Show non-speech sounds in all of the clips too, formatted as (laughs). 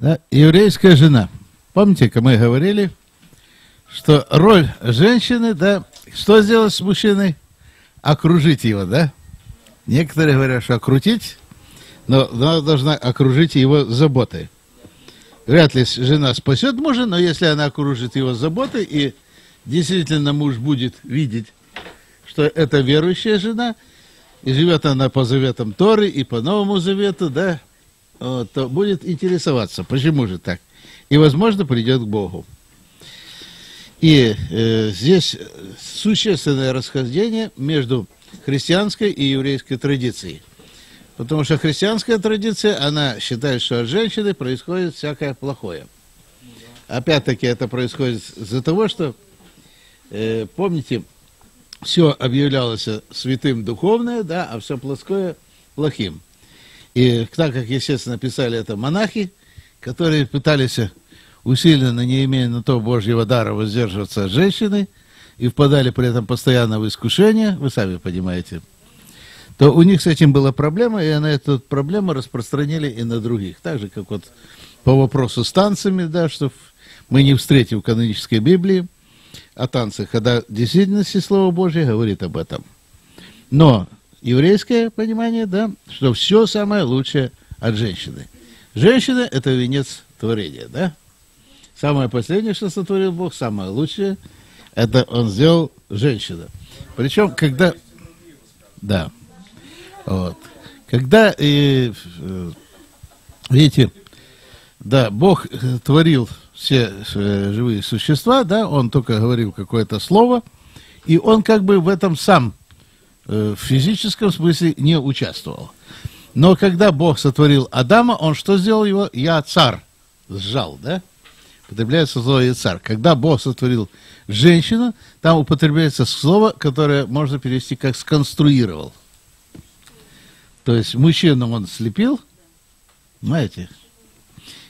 Да, еврейская жена. Помните, как мы говорили, что роль женщины, да, что сделать с мужчиной? Окружить его, да? Некоторые говорят, что окрутить, но она должна окружить его заботой. Вряд ли жена спасет мужа, но если она окружит его заботой, и действительно муж будет видеть, что это верующая жена, и живет она по заветам Торы и по Новому Завету, да, вот, то будет интересоваться, почему же так. И, возможно, придет к Богу. И э, здесь существенное расхождение между христианской и еврейской традицией. Потому что христианская традиция, она считает, что от женщины происходит всякое плохое. Опять-таки это происходит из-за того, что, э, помните, все объявлялось святым духовное, да, а все плоское плохим. И так как, естественно, писали это монахи, которые пытались усиленно, не имея на то Божьего дара, воздерживаться от женщины, и впадали при этом постоянно в искушение, вы сами понимаете, то у них с этим была проблема, и на эту проблему распространили и на других. Так же, как вот по вопросу с танцами, да, что мы не встретим в канонической Библии о танцах, когда в действительности Слово Божье говорит об этом. Но еврейское понимание, да, что все самое лучшее от женщины. Женщина – это венец творения, да? Самое последнее, что сотворил Бог, самое лучшее, это Он сделал женщина. Причем, когда... Да. Вот. Когда, и, э, видите, да, Бог творил все э, живые существа, да, Он только говорил какое-то слово, и Он как бы в этом сам Э, в физическом смысле не участвовал. Но когда Бог сотворил Адама, он что сделал его? Я царь. Сжал, да? Употребляется слово «я царь». Когда Бог сотворил женщину, там употребляется слово, которое можно перевести как «сконструировал». То есть мужчину он слепил, знаете,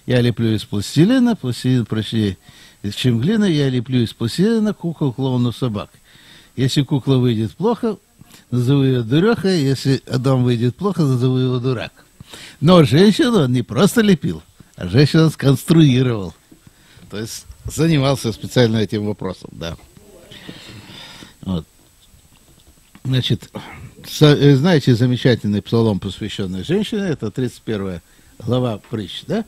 я леплю из пластилина, пластилин прочнее, чем глина, я леплю из пластилина кукол, клоуну, собак. Если кукла выйдет плохо, назову ее дурехой, если дом выйдет плохо, назову его дурак. Но женщину он не просто лепил, а женщину сконструировал. То есть занимался специально этим вопросом, да. Вот. Значит, э, знаете замечательный псалом, посвященный женщине, это 31 глава притч, да?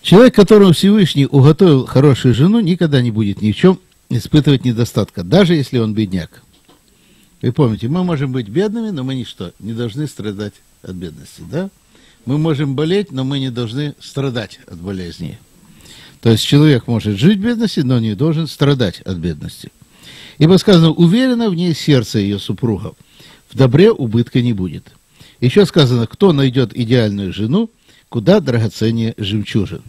Человек, которому Всевышний уготовил хорошую жену, никогда не будет ни в чем испытывать недостатка, даже если он бедняк. Вы помните, мы можем быть бедными, но мы ничто, не должны страдать от бедности, да? Мы можем болеть, но мы не должны страдать от болезни. То есть человек может жить в бедности, но не должен страдать от бедности. Ибо сказано, уверенно в ней сердце ее супругов, в добре убытка не будет. Еще сказано, кто найдет идеальную жену, куда драгоценнее жемчужин.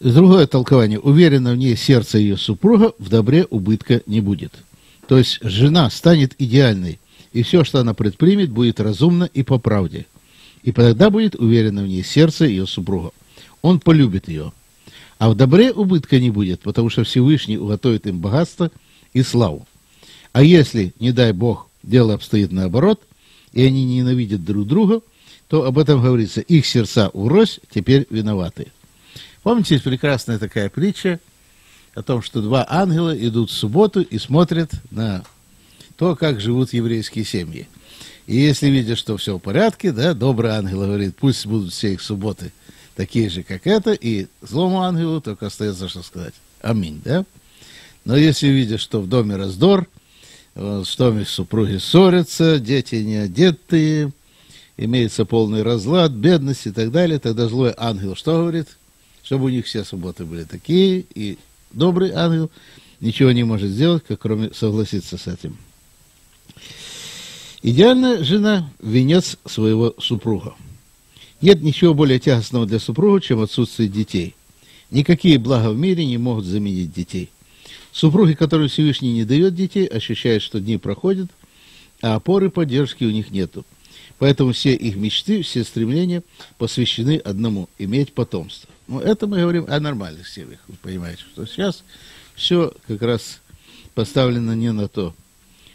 Другое толкование. Уверенно в ней сердце ее супруга, в добре убытка не будет. То есть жена станет идеальной, и все, что она предпримет, будет разумно и по правде. И тогда будет уверено в ней сердце ее супруга. Он полюбит ее. А в добре убытка не будет, потому что Всевышний уготовит им богатство и славу. А если, не дай Бог, дело обстоит наоборот, и они ненавидят друг друга, то об этом говорится, их сердца урось, теперь виноваты. Помните, есть прекрасная такая притча – о том, что два ангела идут в субботу и смотрят на то, как живут еврейские семьи. И если видят, что все в порядке, да, добрый ангел говорит, пусть будут все их субботы такие же, как это, и злому ангелу только остается что сказать. Аминь, да? Но если видят, что в доме раздор, в доме супруги ссорятся, дети не одетые, имеется полный разлад, бедность и так далее, тогда злой ангел что говорит? Чтобы у них все субботы были такие, и добрый ангел ничего не может сделать, как кроме согласиться с этим. Идеальная жена – венец своего супруга. Нет ничего более тягостного для супруга, чем отсутствие детей. Никакие блага в мире не могут заменить детей. Супруги, которым Всевышний не дает детей, ощущают, что дни проходят, а опоры поддержки у них нету. Поэтому все их мечты, все стремления посвящены одному – иметь потомство. Ну, это мы говорим о нормальных семьях, вы понимаете, что сейчас все как раз поставлено не на то,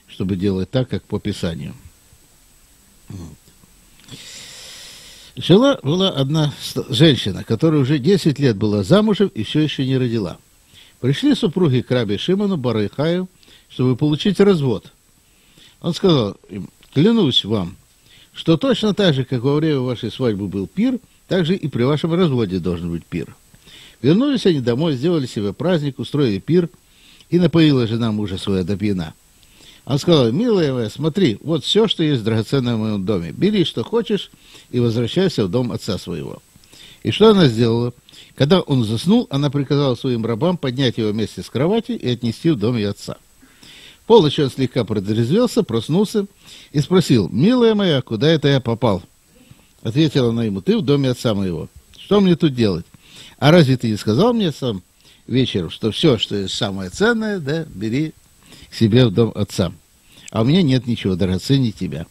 чтобы делать так, как по Писанию. Вот. Жила была одна женщина, которая уже 10 лет была замужем и все еще не родила. Пришли супруги к Раби Шимону Барайхаю, чтобы получить развод. Он сказал им, клянусь вам, что точно так же, как во время вашей свадьбы был пир, так же и при вашем разводе должен быть пир. Вернулись они домой, сделали себе праздник, устроили пир, и напоила жена мужа своя до пьяна. Он сказал, милая моя, смотри, вот все, что есть драгоценное в моем доме. Бери, что хочешь, и возвращайся в дом отца своего. И что она сделала? Когда он заснул, она приказала своим рабам поднять его вместе с кровати и отнести в дом ее отца. Полночь он слегка продрезвелся, проснулся и спросил, «Милая моя, куда это я попал?» Ответила она ему, «Ты в доме отца моего. Что мне тут делать? А разве ты не сказал мне сам вечером, что все, что есть самое ценное, да, бери себе в дом отца. А у меня нет ничего драгоценнее тебя.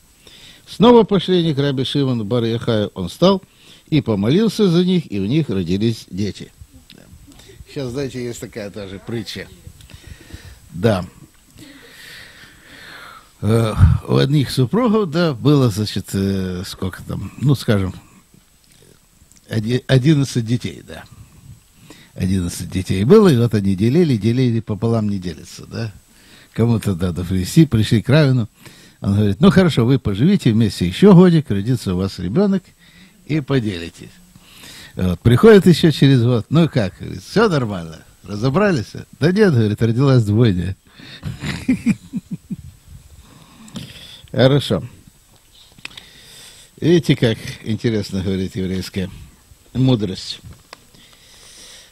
Снова пошли они к Раби Шимону бар Яхаю. Он встал и помолился за них, и у них родились дети. Сейчас, знаете, есть такая тоже притча. Да. Э, у одних супругов, да, было, значит, э, сколько там, ну, скажем, 11 детей, да. 11 детей было, и вот они делили, делили, пополам не делятся, да кому-то надо привести, пришли к Равину. Он говорит, ну хорошо, вы поживите вместе еще годик, родится у вас ребенок, и поделитесь. Вот, приходит еще через год, ну как, все нормально, разобрались? Да нет, говорит, родилась двойня. (laughs) Хорошо. Видите, как интересно говорит еврейская мудрость.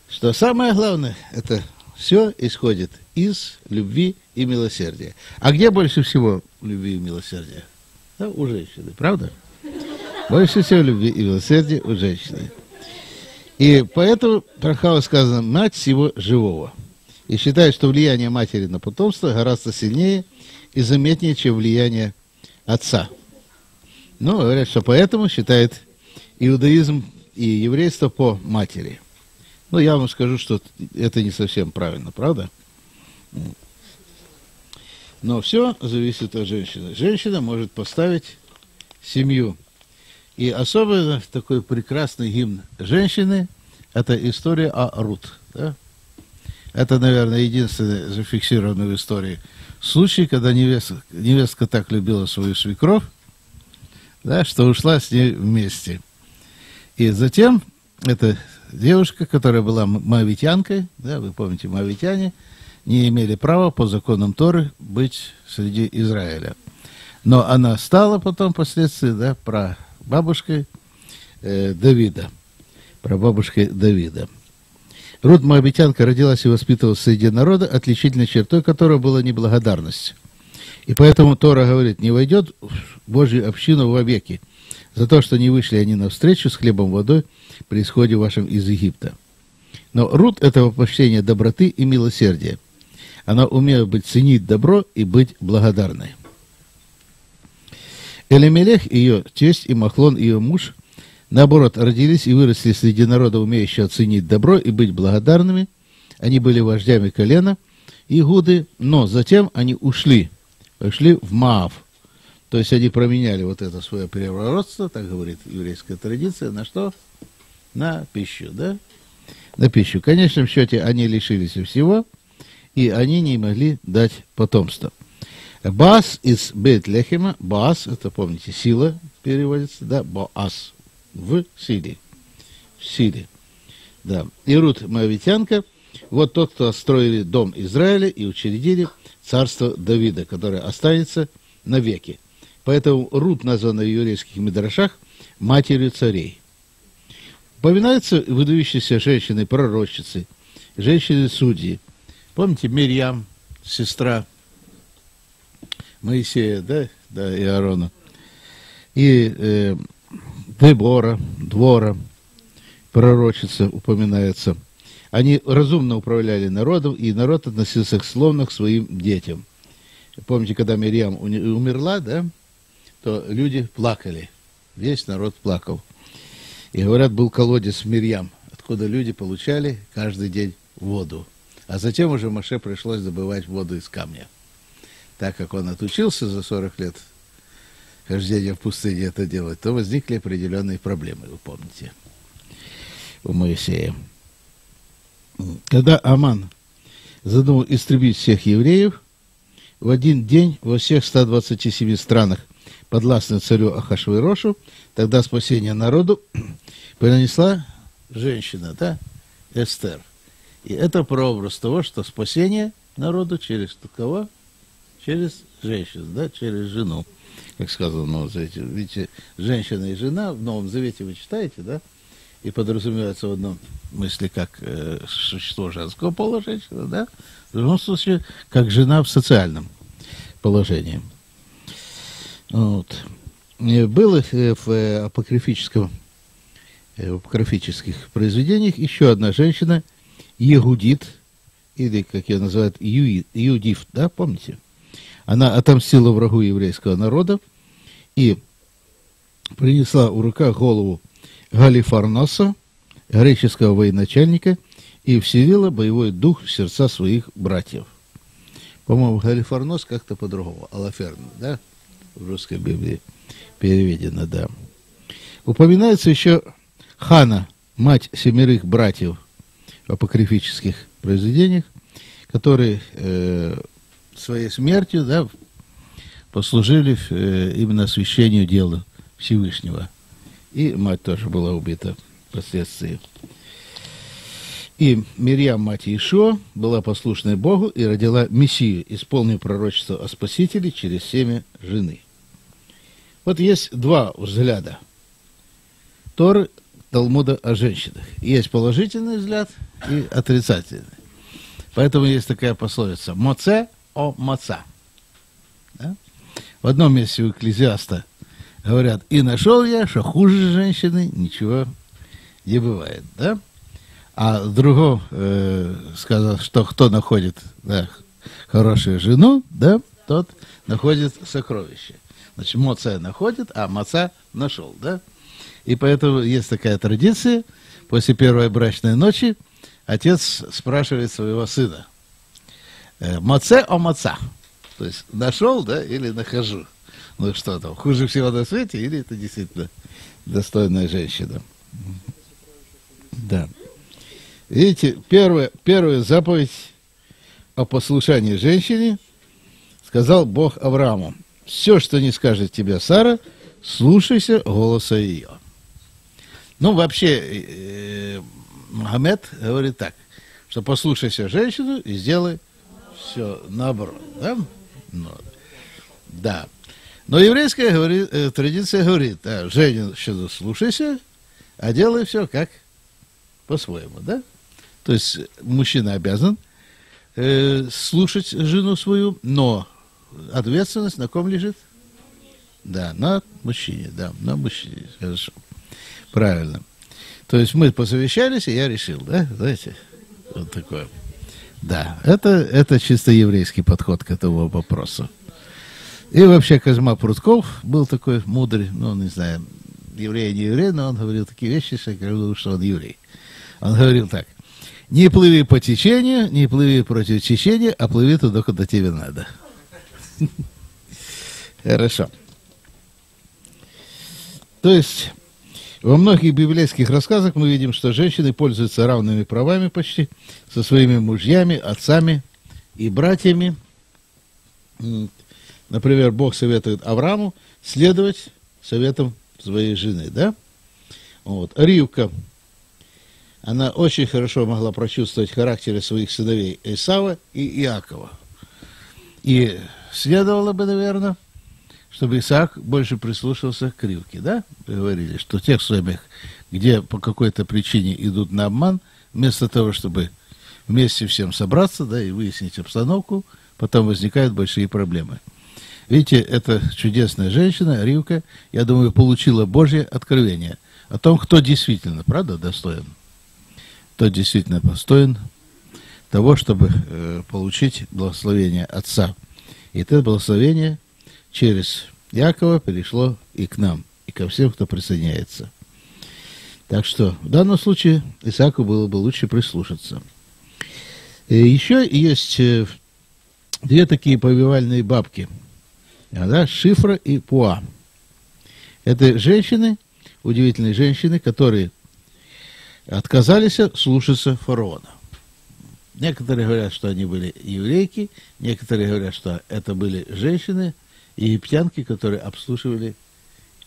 Что самое главное, это все исходит из любви и милосердия. А где больше всего любви и милосердия? Да, у женщины, правда? Больше всего любви и милосердия у женщины. И поэтому про сказано «мать всего живого». И считает, что влияние матери на потомство гораздо сильнее и заметнее, чем влияние отца. Ну, говорят, что поэтому считает иудаизм и еврейство по матери – ну, я вам скажу, что это не совсем правильно, правда? Но все зависит от женщины. Женщина может поставить семью. И особенно такой прекрасный гимн женщины – это история о Рут. Да? Это, наверное, единственный зафиксированный в истории случай, когда невестка, невестка так любила свою свекровь, да, что ушла с ней вместе. И затем это девушка, которая была мавитянкой, да, вы помните, мавитяне не имели права по законам Торы быть среди Израиля. Но она стала потом впоследствии, да, про бабушкой э, Давида, про бабушкой Давида. Род Моабитянка родилась и воспитывалась среди народа, отличительной чертой которого была неблагодарность. И поэтому Тора говорит, не войдет в Божью общину вовеки, за то, что не вышли они навстречу с хлебом водой при исходе вашем из Египта. Но Рут – это воплощение доброты и милосердия. Она умела быть ценить добро и быть благодарной. Элемелех, ее тесть, и Махлон, ее муж, наоборот, родились и выросли среди народа, умеющих оценить добро и быть благодарными. Они были вождями колена Игуды, но затем они ушли, пошли в Маав. То есть они променяли вот это свое первородство, так говорит еврейская традиция, на что? на пищу, да? На пищу. В конечном счете они лишились всего, и они не могли дать потомство. Бас из Бейтлехема, Бас, это помните, сила переводится, да, Боас, в силе, в силе, да. И Рут Моавитянка, вот тот, кто строили дом Израиля и учредили царство Давида, которое останется навеки. Поэтому Рут названа в еврейских мидрашах матерью царей. Упоминаются выдающиеся женщины-пророчицы, женщины-судьи. Помните, Мирьям, сестра Моисея, да, да, и Аарона. И э, Дебора, Двора, пророчица упоминается. Они разумно управляли народом, и народ относился к словно к своим детям. Помните, когда Мирьям умерла, да, то люди плакали. Весь народ плакал. И говорят, был колодец Мирьям, откуда люди получали каждый день воду. А затем уже Маше пришлось добывать воду из камня. Так как он отучился за 40 лет хождения в пустыне это делать, то возникли определенные проблемы, вы помните, у Моисея. Когда Аман задумал истребить всех евреев, в один день во всех 127 странах, подвластных царю Ахашвирошу, тогда спасение народу (clears throat) принесла женщина, да, Эстер. И это прообраз того, что спасение народу через кого? Через женщину, да, через жену. Как сказано в Новом Завете. Видите, женщина и жена в Новом Завете вы читаете, да? И подразумевается в одном мысли как э, существо женского пола женщина, да? В другом случае, как жена в социальном положении. Вот. Было э, в э, апокрифическом э, в апокрифических произведениях еще одна женщина, Егудит, или, как ее называют, Юдиф, да, помните? Она отомстила врагу еврейского народа и принесла в руках голову Галифарноса, греческого военачальника, и вселила боевой дух в сердца своих братьев. По-моему, Галифарнос как-то по-другому, Алаферн, да, в русской Библии переведено, да. Упоминается еще Хана, мать семерых братьев в апокрифических произведениях, которые э, своей смертью да, послужили э, именно освящению дела Всевышнего. И мать тоже была убита впоследствии. И Мирьям, мать Ишо, была послушной Богу и родила Мессию, исполнив пророчество о Спасителе через семя жены. Вот есть два взгляда. Торы Талмуда о женщинах. Есть положительный взгляд и отрицательный. Поэтому есть такая пословица «Моце о маца». Да? В одном месте у Экклезиаста говорят «И нашел я, что хуже женщины ничего не бывает». Да? А в другом э, сказал, что кто находит да, хорошую жену, да, тот находит сокровище. Значит, моца находит, а маца нашел, да? И поэтому есть такая традиция, после первой брачной ночи отец спрашивает своего сына, э, маце о маца, то есть нашел, да, или нахожу. Ну что там, хуже всего на свете, или это действительно достойная женщина? Да. Видите, первая, первая заповедь о послушании женщине сказал Бог Аврааму. Все, что не скажет тебе Сара, слушайся голоса ее. Ну, вообще, э, э Мухаммед говорит так, что послушайся женщину и сделай все наоборот. Да? Ну, да. Но еврейская говорит, э, традиция говорит, да, женщину слушайся, а делай все как по-своему, да? То есть мужчина обязан э, слушать жену свою, но ответственность на ком лежит? Да, на мужчине, да, на мужчине, хорошо. Правильно. То есть мы посовещались, и я решил, да, знаете, вот такое. Да, это, это чисто еврейский подход к этому вопросу. И вообще Козьма Прутков был такой мудрый, ну, не знаю, еврей, не еврей, но он говорил такие вещи, что я говорил, что он еврей. Он говорил так – не плыви по течению, не плыви против течения, а плыви туда, куда тебе надо. (laughs) Хорошо. То есть, во многих библейских рассказах мы видим, что женщины пользуются равными правами почти со своими мужьями, отцами и братьями. Например, Бог советует Аврааму следовать советам своей жены, да? Вот. Ривка она очень хорошо могла прочувствовать характеры своих сыновей Исава и Иакова. И следовало бы, наверное, чтобы Исаак больше прислушался к Ривке, да? Вы говорили, что в тех случаях, где по какой-то причине идут на обман, вместо того, чтобы вместе всем собраться, да, и выяснить обстановку, потом возникают большие проблемы. Видите, эта чудесная женщина, Ривка, я думаю, получила Божье откровение о том, кто действительно, правда, достоин кто действительно достоин того, чтобы э, получить благословение Отца. И это благословение через Якова перешло и к нам, и ко всем, кто присоединяется. Так что в данном случае Исааку было бы лучше прислушаться. И еще есть э, две такие повивальные бабки. Да, Шифра и Пуа. Это женщины, удивительные женщины, которые отказались слушаться фараона. Некоторые говорят, что они были еврейки, некоторые говорят, что это были женщины, египтянки, которые обслуживали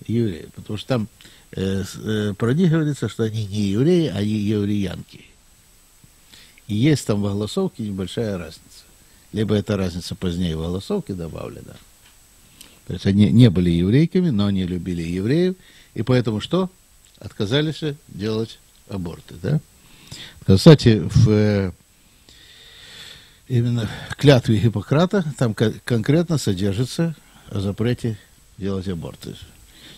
евреев. Потому что там э, э, про них говорится, что они не евреи, а евреянки. И есть там в огласовке небольшая разница. Либо эта разница позднее в огласовке добавлена. То есть они не были еврейками, но они любили евреев, и поэтому что? Отказались делать аборты, да? Кстати, в э, именно клятве Гиппократа там конкретно содержится о запрете делать аборты.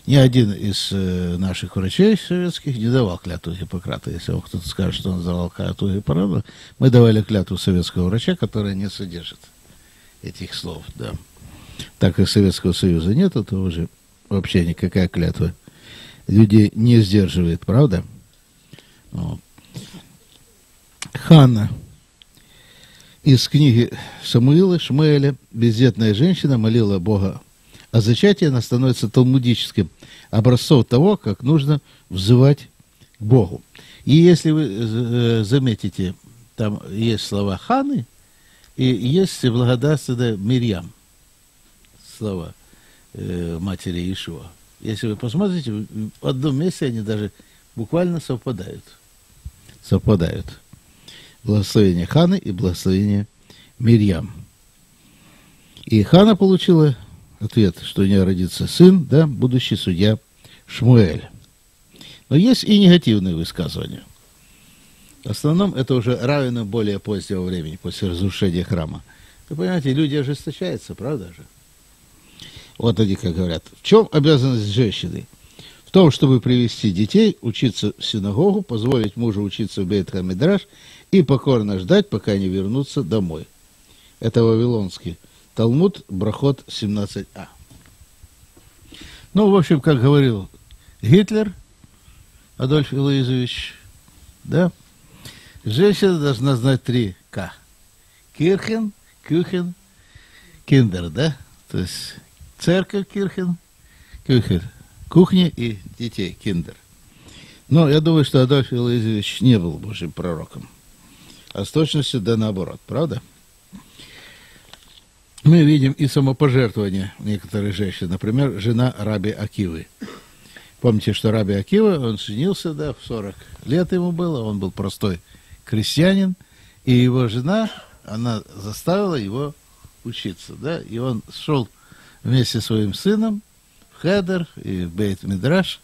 Ни один из э, наших врачей советских не давал клятву Гиппократа. Если вам кто-то скажет, что он давал клятву Гиппократа, мы давали клятву советского врача, которая не содержит этих слов, да. Так как Советского Союза нет, то уже вообще никакая клятва людей не сдерживает, правда? Вот. Ханна из книги Самуила Шмуэля «Бездетная женщина молила Бога о зачатии», она становится талмудическим образцом того, как нужно взывать к Богу. И если вы э, заметите, там есть слова Ханы, и есть благодарственная Мирьям, слова э, матери Иешуа. Если вы посмотрите, в одном месте они даже буквально совпадают. Совпадают благословение Ханы и благословение Мирьям. И Хана получила ответ, что у нее родится сын, да, будущий судья Шмуэль. Но есть и негативные высказывания. В основном это уже равено более позднего времени, после разрушения храма. Вы понимаете, люди ожесточаются, правда же? Вот они как говорят. В чем обязанность женщины? В том, чтобы привести детей, учиться в синагогу, позволить мужу учиться в бейт Мидраш и покорно ждать, пока они вернутся домой. Это Вавилонский Талмуд, Брахот 17а. Ну, в общем, как говорил Гитлер, Адольф Илоизович, да, женщина должна знать три К. Kirchen, Küchen, Kinder, да? То есть церковь Kirchen, Küchen, кухня и детей, Киндер. Но я думаю, что Адольф Илоизович не был Божьим пророком а с точностью да наоборот, правда? Мы видим и самопожертвование некоторых женщин. Например, жена Раби Акивы. Помните, что Раби Акива, он женился, да, в 40 лет ему было, он был простой крестьянин, и его жена, она заставила его учиться, да, и он шел вместе со своим сыном в Хедер и в Бейт Мидраш,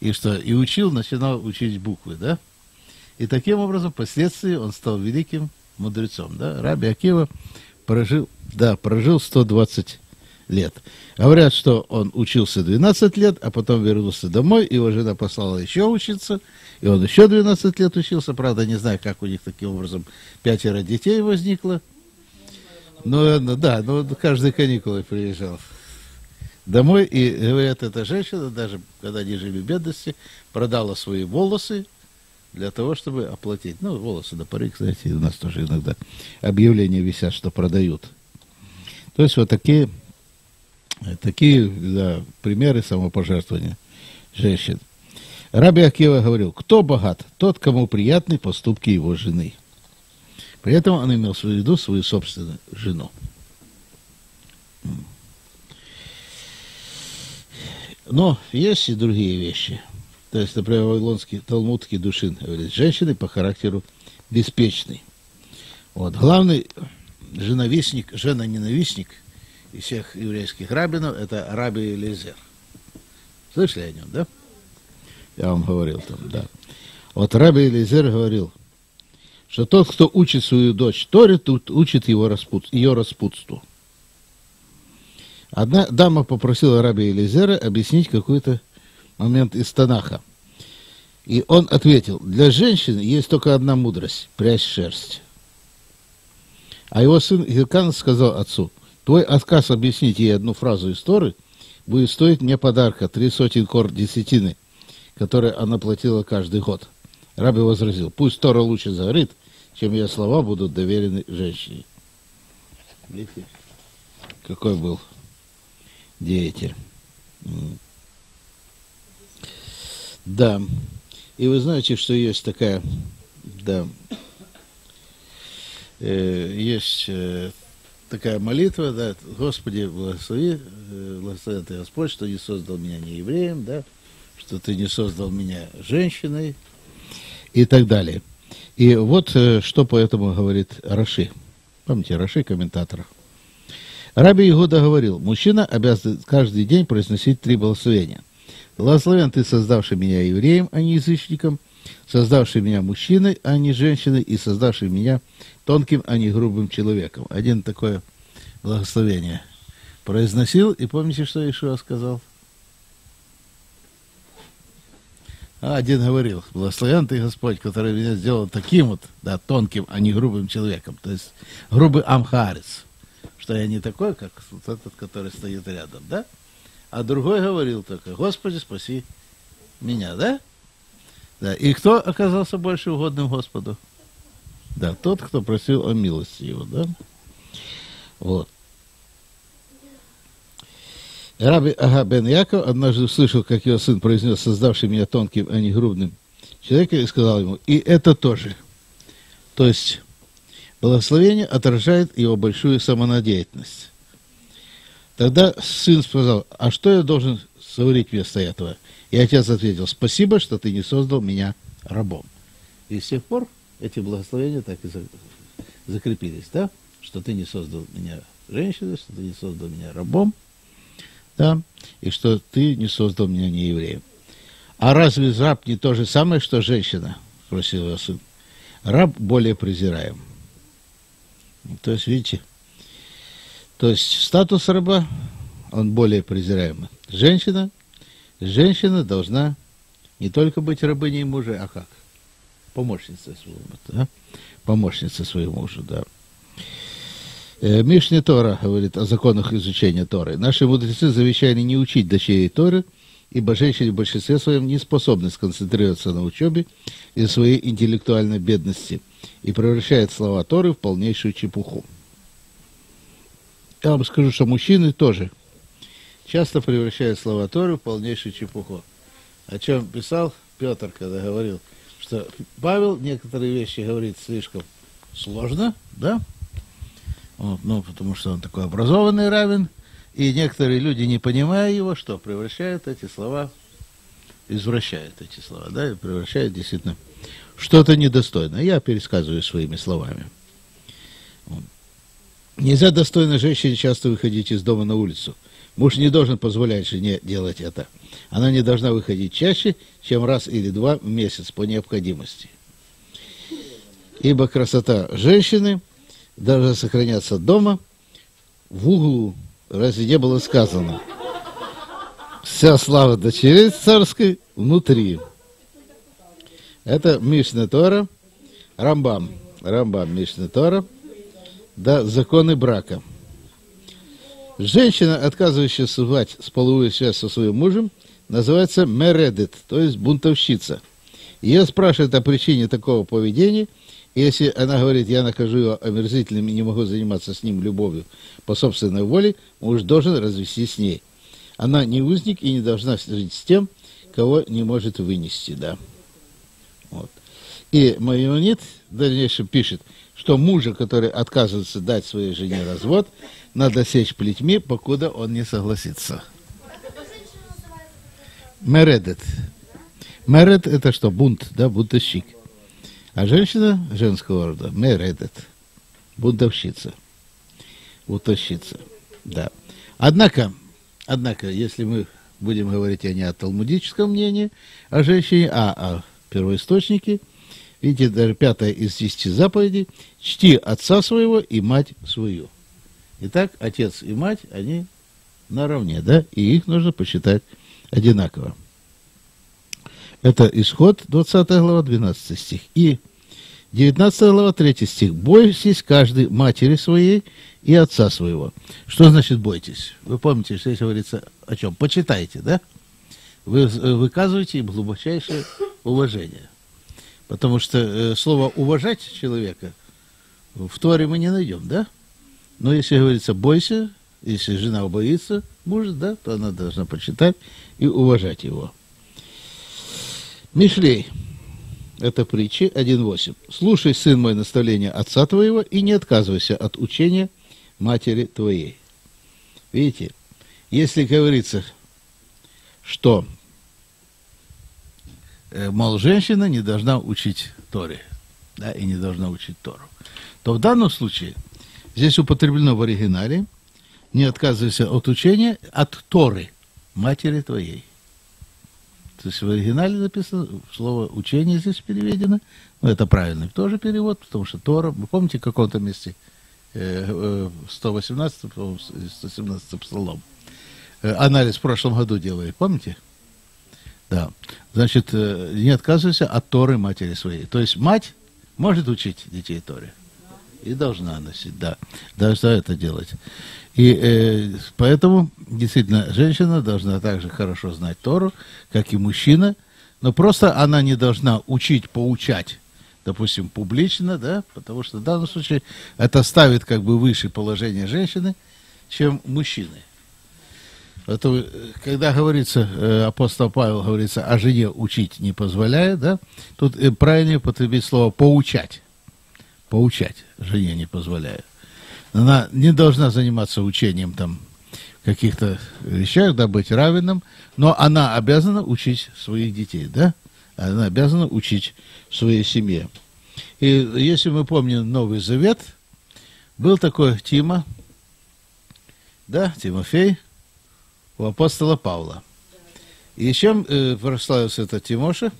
и что, и учил, начинал учить буквы, да, и таким образом, впоследствии он стал великим мудрецом. Да? Раби Акива прожил, да, прожил 120 лет. Говорят, что он учился 12 лет, а потом вернулся домой, его жена послала еще учиться, и он еще 12 лет учился. Правда, не знаю, как у них таким образом пятеро детей возникло. Но, да, но каждые каникулы приезжал домой, и, говорят, эта женщина, даже когда они жили в бедности, продала свои волосы, для того, чтобы оплатить. Ну, волосы до поры, кстати, у нас тоже иногда объявления висят, что продают. То есть вот такие, такие да, примеры самопожертвования женщин. Раби Акива говорил, кто богат, тот, кому приятны поступки его жены. При этом он имел в виду свою собственную жену. Но есть и другие вещи – то есть, например, Вавилонский Талмудский Душин говорит, женщины по характеру беспечны. Вот. Главный женовестник, жена-ненавистник из всех еврейских рабинов, это раби Элизер. Слышали о нем, да? Я вам говорил там, да. Вот раби Элизер говорил, что тот, кто учит свою дочь Торе, тут учит его распут, ее распутству. Одна дама попросила раби Элизера объяснить какую-то момент из Танаха. И он ответил, для женщины есть только одна мудрость – прясть шерсть. А его сын Хилкан сказал отцу, твой отказ объяснить ей одну фразу из Торы будет стоить мне подарка, три сотен кор десятины, которые она платила каждый год. Раби возразил, пусть Тора лучше загорит, чем ее слова будут доверены женщине. Видите, какой был деятель. Да. И вы знаете, что есть такая, да, э, есть э, такая молитва, да, Господи, благослови, э, благослови Ты Господь, что не создал меня не евреем, да, что Ты не создал меня женщиной и так далее. И вот э, что по этому говорит Раши. Помните, Раши, комментатор. Раби Игуда говорил, мужчина обязан каждый день произносить три благословения. Благословен ты, создавший меня евреем, а не язычником, создавший меня мужчиной, а не женщиной, и создавший меня тонким, а не грубым человеком. Один такое благословение произносил, и помните, что Ишуа сказал? А один говорил, благословен ты Господь, который меня сделал таким вот, да, тонким, а не грубым человеком. То есть грубый амхарец, что я не такой, как вот этот, который стоит рядом, да? А другой говорил только, Господи, спаси меня, да? Да. И кто оказался больше угодным Господу? Да, тот, кто просил о милости его, да? Вот. Раби Ага бен Яков однажды услышал, как его сын произнес, создавший меня тонким, а не грубным человеком, и сказал ему, и это тоже. То есть, благословение отражает его большую самонадеятельность. Тогда сын сказал, а что я должен говорить вместо этого? И отец ответил, спасибо, что ты не создал меня рабом. И с тех пор эти благословения так и закрепились, да? Что ты не создал меня женщиной, что ты не создал меня рабом, да, и что ты не создал меня не евреем. А разве раб не то же самое, что женщина? Спросил его сын. Раб более презираем. То есть, видите, то есть статус раба, он более презираемый. Женщина, женщина должна не только быть рабыней мужа, а как? Помощница своему, да? Помощница своему мужу, да. Э, Мишня Тора говорит о законах изучения Торы. Наши мудрецы завещали не учить дочерей Торы, ибо женщины в большинстве своем не способны сконцентрироваться на учебе из своей интеллектуальной бедности и превращают слова Торы в полнейшую чепуху. Я вам скажу, что мужчины тоже часто превращают слова Торы в полнейшую чепуху. О чем писал Петр, когда говорил, что Павел некоторые вещи говорит слишком сложно, да, вот, ну, потому что он такой образованный равен, и некоторые люди, не понимая его, что превращают эти слова, извращают эти слова, да, и превращают действительно что-то недостойное. Я пересказываю своими словами. Нельзя достойно женщине часто выходить из дома на улицу. Муж не должен позволять жене делать это. Она не должна выходить чаще, чем раз или два в месяц по необходимости. Ибо красота женщины должна сохраняться дома, в углу, разве не было сказано? Вся слава дочерей царской внутри. Это Мишна Тора, Рамбам. Рамбам Мишна Тора, да, законы брака. Женщина, отказывающаяся вступать с половую связь со своим мужем, называется мередет, то есть бунтовщица. Ее спрашивают о причине такого поведения – если она говорит, я нахожу его омерзительным и не могу заниматься с ним любовью по собственной воле, муж должен развестись с ней. Она не узник и не должна жить с тем, кого не может вынести, да. Вот. И Майонит в дальнейшем пишет, что мужа, который отказывается дать своей жене развод, надо сечь плетьми, покуда он не согласится. Мередет. Меред это что? Бунт, да, бунтовщик. А женщина женского рода, мередет, бунтовщица, утащица. Да. Однако, однако, если мы будем говорить не о талмудическом мнении о женщине, а о первоисточнике, видите, даже пятая из десяти заповедей, чти отца своего и мать свою. Итак, отец и мать, они наравне, да, и их нужно посчитать одинаково. Это исход, 20 глава, 12 стих. И 19 глава, 3 стих. «Бойтесь каждой матери своей и отца своего». Что значит «бойтесь»? Вы помните, что здесь говорится о чем? Почитайте, да? Вы выказываете им глубочайшее уважение. Потому что э, слово «уважать» человека в Торе мы не найдем, да? Но если говорится «бойся», если жена боится мужа, да, то она должна почитать и уважать его. Мишлей. Это притчи 1.8. «Слушай, сын мой, наставление отца твоего, и не отказывайся от учения матери твоей». Видите, если говорится, что, мол, женщина не должна учить Торе, да, и не должна учить Тору, то в данном случае здесь употреблено в оригинале «не отказывайся от учения от Торы, матери твоей». То есть в оригинале написано, слово «учение» здесь переведено. Ну, это правильный тоже перевод, потому что Тора, вы помните, в каком-то месте, э, 118, 117 псалом, э, анализ в прошлом году делали, помните? Да. Значит, э, не отказывайся от Торы матери своей. То есть мать может учить детей Торе. И должна носить, да. Должна это делать. И э, поэтому, действительно, женщина должна также хорошо знать Тору, как и мужчина, но просто она не должна учить, поучать, допустим, публично, да, потому что в данном случае это ставит как бы выше положение женщины, чем мужчины. Это, когда говорится, э, апостол Павел говорится, о жене учить не позволяет, да, тут э, правильнее употребить слово поучать. Поучать жене не позволяет. Она не должна заниматься учением там каких-то вещах, да, быть равенным, но она обязана учить своих детей, да? Она обязана учить своей семье. И если мы помним Новый Завет, был такой Тима, да, Тимофей, у апостола Павла. И чем э, прославился этот Тимоша?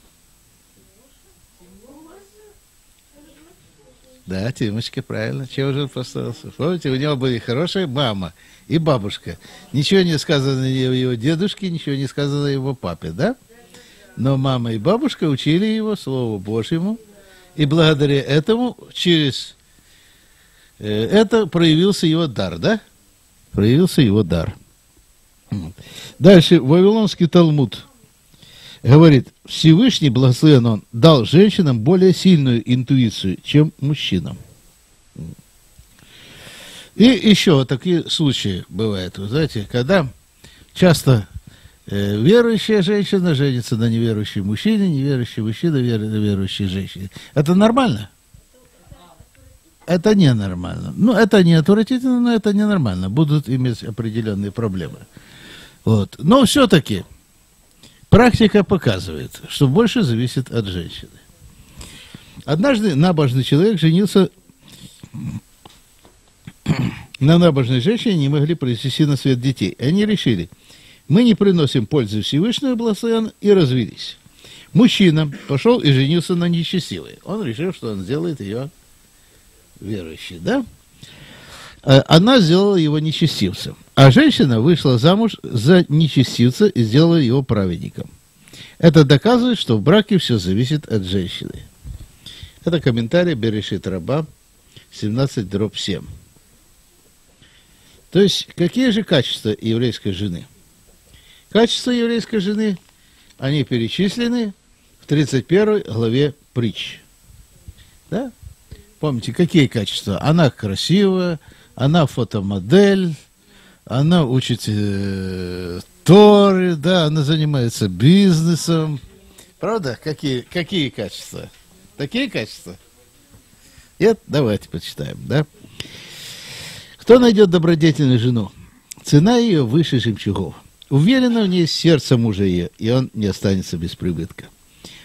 Да, Тимочка, правильно. Чего же он прославился? Помните, у него были хорошая мама и бабушка. Ничего не сказано о его дедушке, ничего не сказано его папе, да? Но мама и бабушка учили его Слову Божьему, и благодаря этому через э, это проявился его дар, да? Проявился его дар. Дальше, Вавилонский Талмуд говорит, Всевышний, благословен он, дал женщинам более сильную интуицию, чем мужчинам. И еще такие случаи бывают, вы знаете, когда часто э, верующая женщина женится на неверующем мужчине, неверующий мужчина вер, на верующей женщине. Это нормально? Это ненормально. Ну, это не отвратительно, но это ненормально. Будут иметь определенные проблемы. Вот. Но все-таки практика показывает, что больше зависит от женщины. Однажды набожный человек женился (clears throat) на набожной женщине, не могли произвести на свет детей. Они решили, мы не приносим пользы Всевышнего благословен и развелись. Мужчина пошел и женился на нечестивой. Он решил, что он сделает ее верующей, да? А она сделала его нечестивцем. А женщина вышла замуж за нечестивца и сделала его праведником. Это доказывает, что в браке все зависит от женщины. Это комментарий Берешит Раба 17 дробь 7. То есть, какие же качества еврейской жены? Качества еврейской жены, они перечислены в 31 главе притч. Да? Помните, какие качества? Она красивая, она фотомодель, она учит э, Торы, да, она занимается бизнесом. Правда? Какие, какие качества? Такие качества? Нет? Давайте почитаем, да? Кто найдет добродетельную жену? Цена ее выше жемчугов. Уверена в ней сердце мужа ее, и он не останется без прибытка.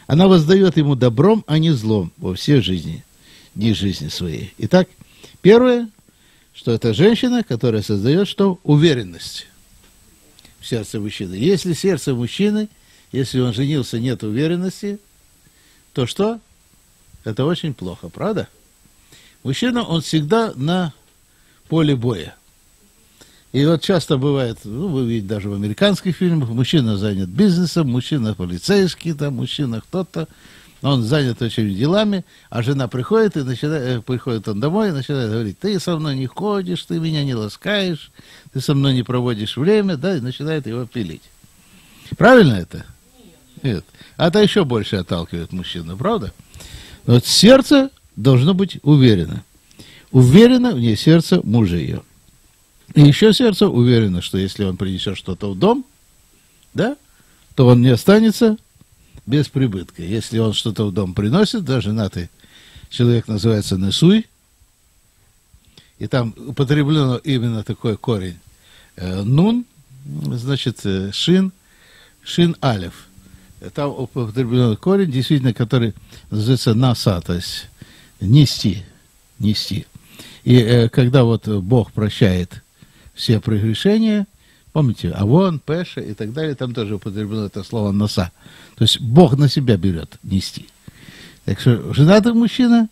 Она воздает ему добром, а не злом во всей жизни, дни жизни своей. Итак, первое, что это женщина, которая создает что? Уверенность в сердце мужчины. Если сердце мужчины, если он женился, нет уверенности, то что? Это очень плохо, правда? Мужчина, он всегда на поле боя. И вот часто бывает, ну, вы видите даже в американских фильмах, мужчина занят бизнесом, мужчина полицейский, там, мужчина кто-то, он занят очень делами, а жена приходит, и начинает, э, приходит он домой и начинает говорить, ты со мной не ходишь, ты меня не ласкаешь, ты со мной не проводишь время, да, и начинает его пилить. Правильно это? Нет. А это еще больше отталкивает мужчину, правда? Вот сердце должно быть уверено. Уверено в ней сердце мужа ее. И еще сердце уверено, что если он принесет что-то в дом, да, то он не останется без прибытка. Если он что-то в дом приносит, да, женатый человек называется Несуй, и там употреблено именно такой корень э, нун, значит, э, шин, шин алев. Там употреблен корень, действительно, который называется наса, то есть нести, нести. И э, когда вот Бог прощает все прегрешения, помните, Авон, Пеша и так далее, там тоже употреблено это слово носа. То есть Бог на себя берет нести. Так что женатый мужчина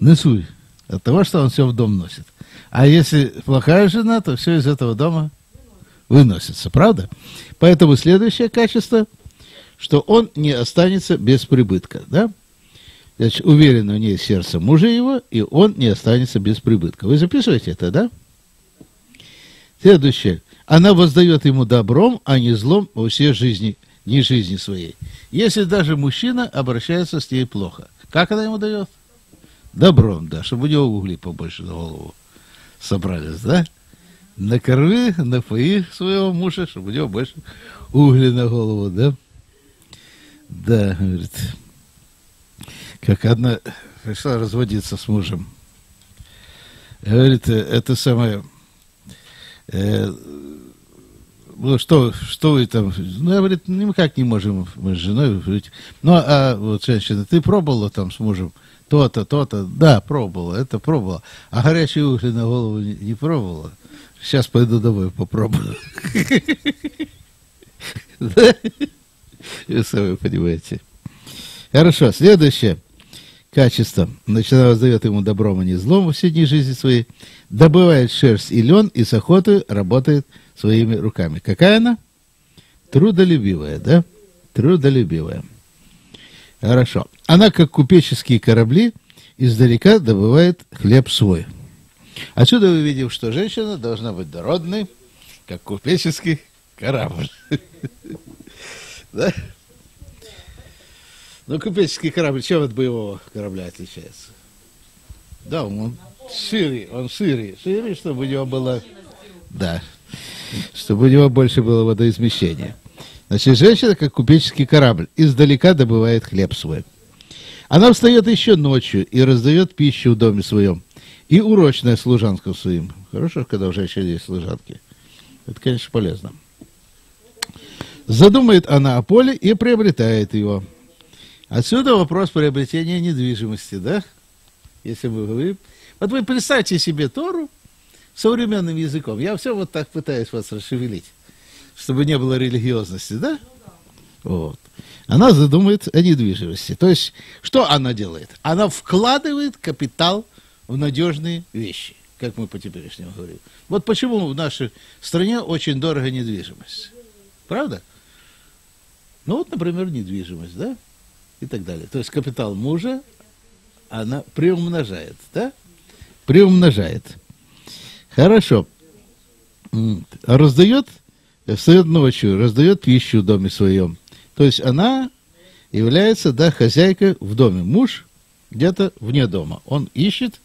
несуй от того, что он все в дом носит. А если плохая жена, то все из этого дома выносится, правда? Поэтому следующее качество, что он не останется без прибытка, да? Значит, уверенно в ней сердце мужа его, и он не останется без прибытка. Вы записываете это, да? Следующее. Она воздает ему добром, а не злом во всей жизни, не жизни своей. Если даже мужчина обращается с ней плохо. Как она ему дает? Добром, да, чтобы у него угли побольше на голову собрались, да? Накорми, напои своего мужа, чтобы у него больше угли на голову, да? Да, говорит. Как одна пришла разводиться с мужем. Говорит, это самое... Э, ну, что, что вы там... Ну, я, говорит, никак не можем мы с женой жить. Ну, а вот женщина, ты пробовала там с мужем то-то, то-то. Да, пробовала, это пробовала. А горячие угли на голову не, не пробовала. Сейчас пойду домой попробую. (laughs) Вы сами понимаете. Хорошо, следующее качество. Значит, она воздает ему добром, а не злом во все дни жизни своей. Добывает шерсть и лен, и с охотой работает своими руками. Какая она? Трудолюбивая, да? Трудолюбивая. Хорошо. Она, как купеческие корабли, издалека добывает хлеб свой. Отсюда мы видим, что женщина должна быть дородной, как купеческий корабль. (laughs) Да? Ну, купеческий корабль, чем от боевого корабля отличается? Да, он шире, он шире, шире, чтобы у него было... Да, чтобы у него больше было водоизмещения. Значит, женщина, как купеческий корабль, издалека добывает хлеб свой. Она встает еще ночью и раздает пищу в доме своем. И урочная служанка своим. Хорошо, когда у женщины есть служанки. Это, конечно, полезно. Задумает она о поле и приобретает его. Отсюда вопрос приобретения недвижимости, да? Если мы говорим. Вот вы представьте себе Тору современным языком. Я все вот так пытаюсь вас расшевелить чтобы не было религиозности, да? Вот. Она задумает о недвижимости. То есть, что она делает? Она вкладывает капитал в надежные вещи, как мы по теперешнему говорим. Вот почему в нашей стране очень дорого недвижимость. Правда? Ну вот, например, недвижимость, да? И так далее. То есть капитал мужа она приумножает, да? Приумножает. Хорошо. Раздает встает ночью, раздает пищу в доме своем. То есть она является, да, хозяйкой в доме. Муж где-то вне дома. Он ищет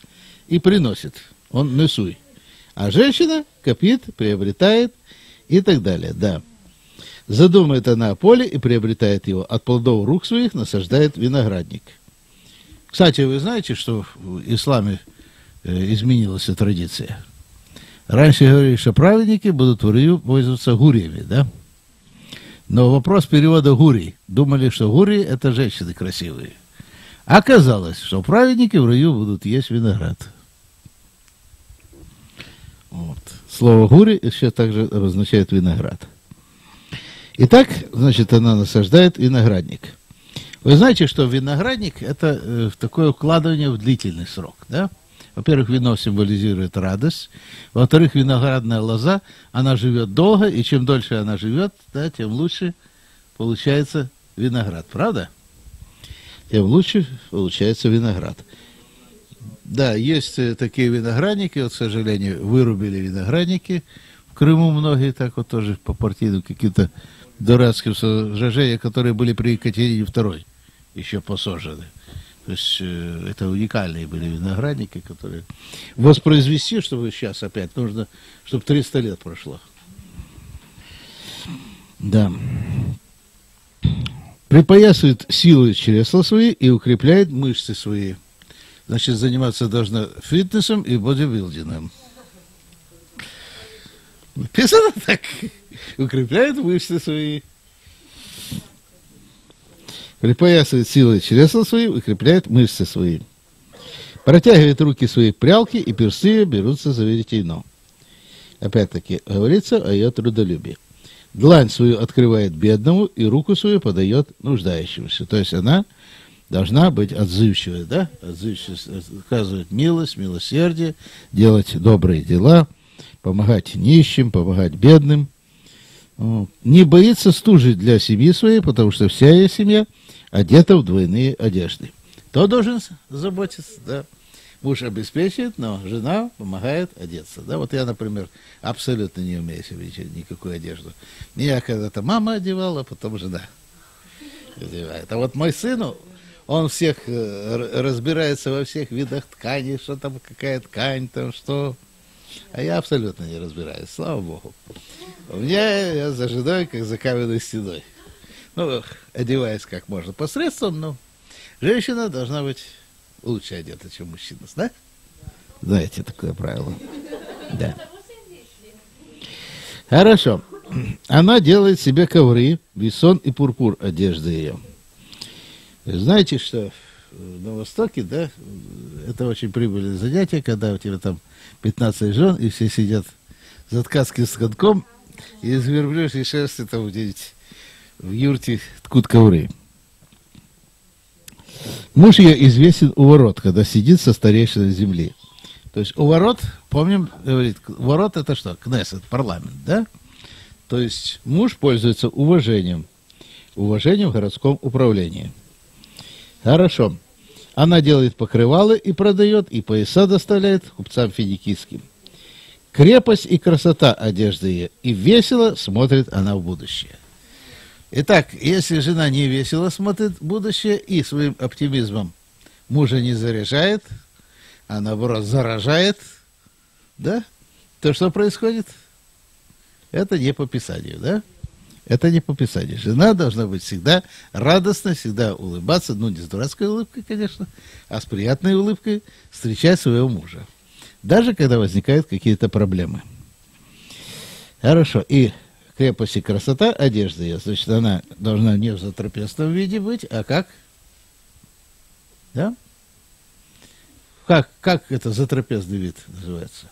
и приносит. Он несуй. А женщина копит, приобретает и так далее, да. Задумает она поле и приобретает его. От плодов рук своих насаждает виноградник. Кстати, вы знаете, что в исламе э, изменилась традиция? Раньше говорили, что праведники будут в раю пользоваться гуриями, да? Но вопрос перевода гурий. Думали, что гурии – это женщины красивые. Оказалось, что праведники в раю будут есть виноград. Вот. Слово гури еще также обозначает виноград. Итак, значит, она насаждает виноградник. Вы знаете, что виноградник – это э, такое вкладывание в длительный срок, да? Во-первых, вино символизирует радость. Во-вторых, виноградная лоза, она живет долго, и чем дольше она живет, да, тем лучше получается виноград. Правда? Тем лучше получается виноград. Да, есть э, такие виноградники, вот, к сожалению, вырубили виноградники. Крыму многие так вот тоже по партийным каким-то дурацким сожжениям, которые были при Екатерине II еще посажены. То есть э, это уникальные были виноградники, которые воспроизвести, чтобы сейчас опять нужно, чтобы 300 лет прошло. Да. Припоясывает силу чресла свои и укрепляет мышцы свои. Значит, заниматься должна фитнесом и бодибилдингом. Написано так. Укрепляет мышцы свои. Припоясывает силой чресла свои, укрепляет мышцы свои. Протягивает руки свои к и персты берутся за веретено. Опять-таки говорится о ее трудолюбии. Длань свою открывает бедному, и руку свою подает нуждающемуся. То есть она должна быть отзывчивой, да? Отзывчивой, оказывать милость, милосердие, делать добрые дела, помогать нищим, помогать бедным. Не боится стужить для семьи своей, потому что вся ее семья одета в двойные одежды. Кто должен заботиться, да? Муж обеспечивает, но жена помогает одеться. Да, вот я, например, абсолютно не умею себе никакую одежду. Меня когда-то мама одевала, потом жена (laughs) одевает. А вот мой сын, он всех э, разбирается во всех видах тканей, что там, какая ткань, там что. А я абсолютно не разбираюсь, слава богу. У меня я за женой, как за каменной стеной. Ну, одеваясь как можно посредством, но женщина должна быть лучше одета, чем мужчина, да? Знаете такое правило. Да. Хорошо. Она делает себе ковры, весон и пурпур одежды ее. Знаете, что на Востоке, да, это очень прибыльное занятие, когда у тебя там 15 жен, и все сидят за ткацким станком, и из верблюжьей шерсти там где-нибудь в юрте ткут ковры. Муж ее известен у ворот, когда сидит со старейшиной земли. То есть у ворот, помним, говорит, ворот это что? Кнессет, парламент, да? То есть муж пользуется уважением, уважением в городском управлении. Хорошо. Она делает покрывалы и продает, и пояса доставляет купцам финикийским. Крепость и красота одежды ее, и весело смотрит она в будущее. Итак, если жена не весело смотрит в будущее и своим оптимизмом мужа не заряжает, а наоборот заражает, да, то что происходит? Это не по Писанию, да? Это не по Писанию. Жена должна быть всегда радостна, всегда улыбаться, ну, не с дурацкой улыбкой, конечно, а с приятной улыбкой встречать своего мужа. Даже когда возникают какие-то проблемы. Хорошо. И крепость и красота одежды ее, значит, она должна не в затрапезном виде быть, а как? Да? Как, как это затрапезный вид называется?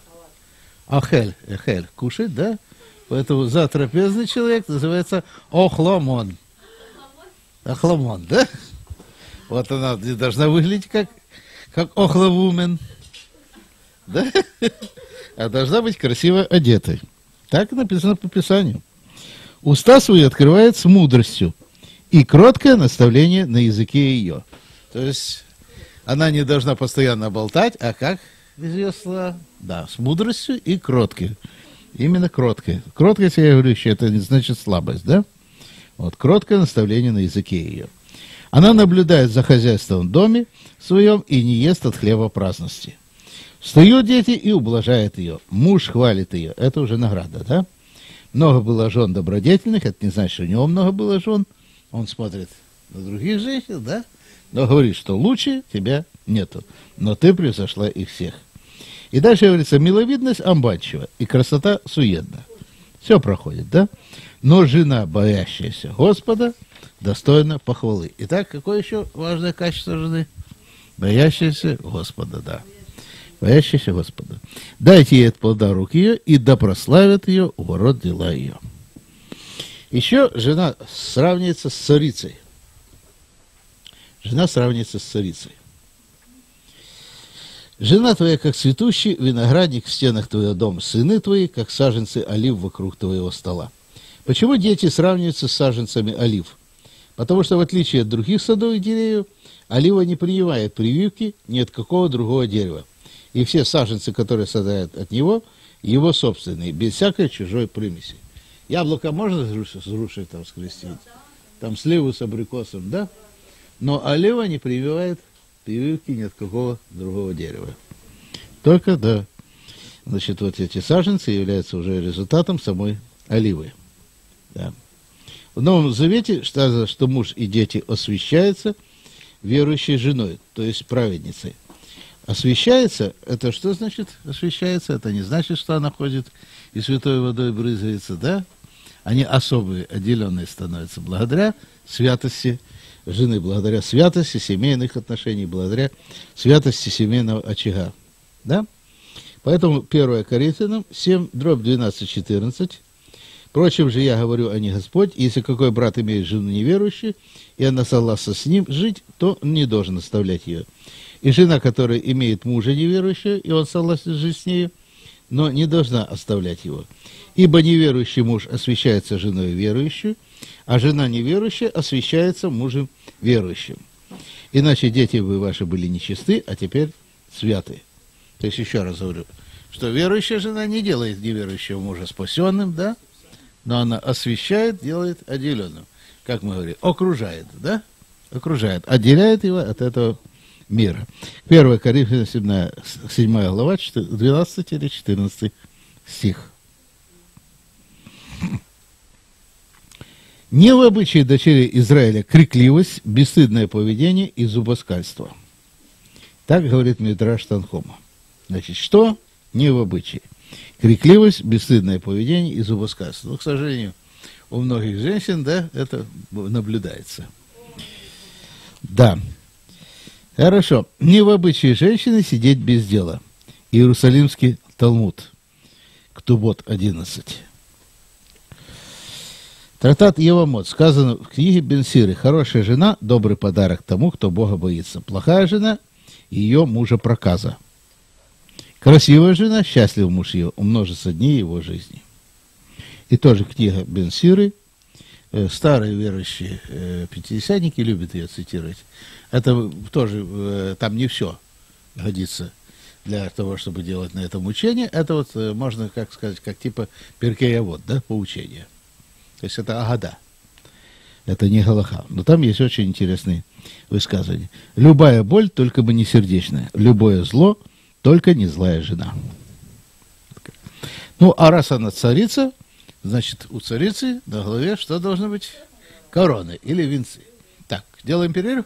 Ахель, эхель, кушать, да? Поэтому затрапезный человек называется охламон. Охламон, да? Вот она должна выглядеть как, как охлавумен. Да? А должна быть красиво одетой. Так написано по Писанию. Уста свои открывает с мудростью и кроткое наставление на языке ее. То есть она не должна постоянно болтать, а как известно, да, с мудростью и кроткой. Именно кроткой. Кроткость, я говорю, еще это не значит слабость, да? Вот, кроткое наставление на языке ее. Она наблюдает за хозяйством в доме своем и не ест от хлеба праздности. Встают дети и ублажают ее. Муж хвалит ее. Это уже награда, да? Много было жен добродетельных, это не значит, что у него много было жен. Он смотрит на других женщин, да? Но говорит, что лучше тебя нету. Но ты превзошла их всех. И дальше говорится, миловидность обманчива и красота суетна. Все проходит, да? Но жена, боящаяся Господа, достойна похвалы. Итак, какое еще важное качество жены? Боящаяся Господа, да боящийся Господа. Дайте ей от плода рук ее, и да прославят ее у ворот дела ее. Еще жена сравнивается с царицей. Жена сравнивается с царицей. Жена твоя, как цветущий виноградник в стенах твоего дома, сыны твои, как саженцы олив вокруг твоего стола. Почему дети сравниваются с саженцами олив? Потому что, в отличие от других садовых деревьев, олива не принимает прививки ни от какого другого дерева и все саженцы, которые садают от него, его собственные, без всякой чужой примеси. Яблоко можно с там скрестить, там сливу с абрикосом, да? Но олива не прививает прививки ни от какого другого дерева. Только, да, значит, вот эти саженцы являются уже результатом самой оливы. Да. В Новом Завете сказано, что муж и дети освящаются верующей женой, то есть праведницей. Освящается, это что значит освящается? Это не значит, что она ходит и святой водой брызгается, да? Они особые, отделенные становятся благодаря святости жены, благодаря святости семейных отношений, благодаря святости семейного очага. Да? Поэтому 1 Коринфянам 7, дробь 12, 14. Впрочем же я говорю, а не Господь, если какой брат имеет жену неверующую, и она согласна с ним жить, то он не должен оставлять ее. И жена, которая имеет мужа неверующего, и он согласен жить с нею, но не должна оставлять его. Ибо неверующий муж освящается женой верующую, а жена неверующая освящается мужем верующим. Иначе дети бы ваши были нечисты, а теперь святы. То есть еще раз говорю, что верующая жена не делает неверующего мужа спасенным, да, но она освещает, делает отделенным. Как мы говорим, окружает, да? Окружает, отделяет его от этого мира. 1 Коринфянам 7, 7 глава, 12 или 14 стих. Не в обычае дочери Израиля крикливость, бесстыдное поведение и зубоскальство. Так говорит Мидраш Танхома. Значит, что? Не в обычае. Крикливость, бесстыдное поведение и зубоскальство. Но, к сожалению, у многих женщин, да, это наблюдается. Да. Хорошо. Не в обычае женщины сидеть без дела. Иерусалимский Талмуд. Ктубот 11. Трактат Евамот. Сказано в книге Бенсиры. Хорошая жена – добрый подарок тому, кто Бога боится. Плохая жена – ее мужа проказа. Красивая жена – счастлив муж ее, умножится дни его жизни. И тоже книга Бенсиры. Э, старые верующие э, пятидесятники любят ее цитировать. Это тоже, э, там не все годится для того, чтобы делать на этом учение. Это вот можно, как сказать, как типа перкея вот, да, поучение. То есть это агада. Это не галаха. Но там есть очень интересные высказывания. Любая боль, только бы не сердечная. Любое зло, только не злая жена. Ну, а раз она царица, значит, у царицы на голове что должно быть? Короны или венцы. Так, делаем перерыв?